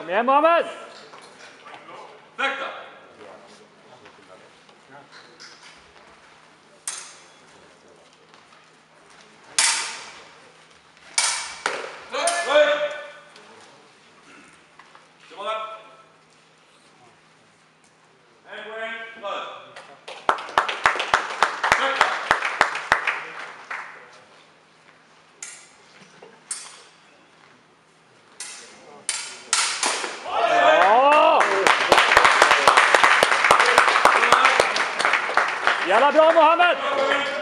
Kom igjen, Mohammed! Vekk, da! Yalla Mohammed!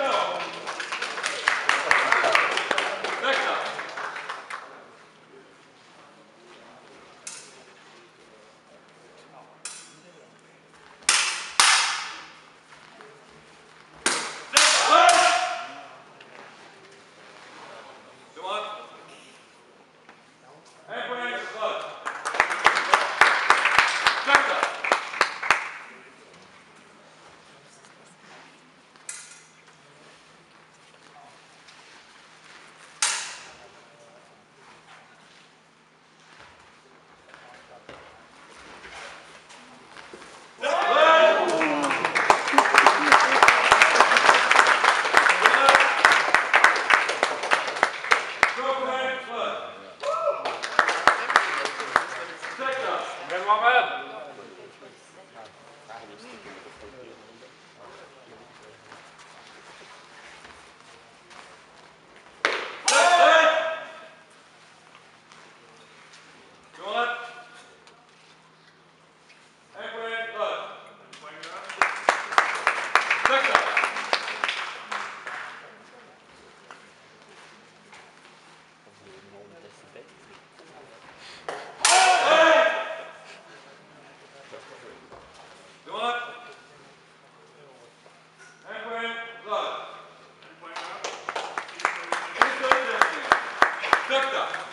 from heaven. った。